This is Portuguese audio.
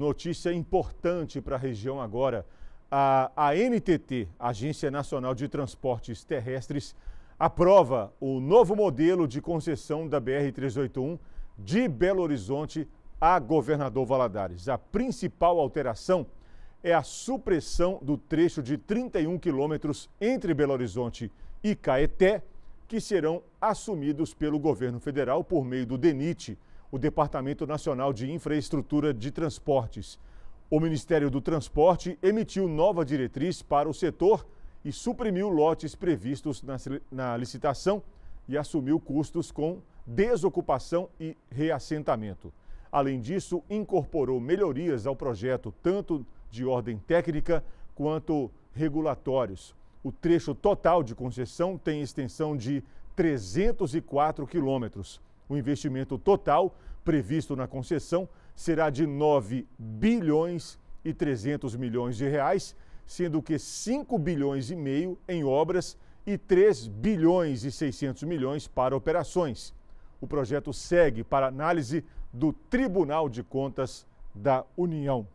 Notícia importante para a região agora. A, a NTT, Agência Nacional de Transportes Terrestres, aprova o novo modelo de concessão da BR-381 de Belo Horizonte a Governador Valadares. A principal alteração é a supressão do trecho de 31 quilômetros entre Belo Horizonte e Caeté, que serão assumidos pelo governo federal por meio do DENIT, o Departamento Nacional de Infraestrutura de Transportes. O Ministério do Transporte emitiu nova diretriz para o setor e suprimiu lotes previstos na, licitação e assumiu custos com desocupação e reassentamento. Além disso, incorporou melhorias ao projeto, tanto de ordem técnica quanto regulatórios. O trecho total de concessão tem extensão de 304 quilômetros. O investimento total previsto na concessão será de 9 bilhões e 300 milhões de reais, sendo que 5 bilhões e meio em obras e 3 bilhões e 600 milhões para operações. O projeto segue para análise do Tribunal de Contas da União.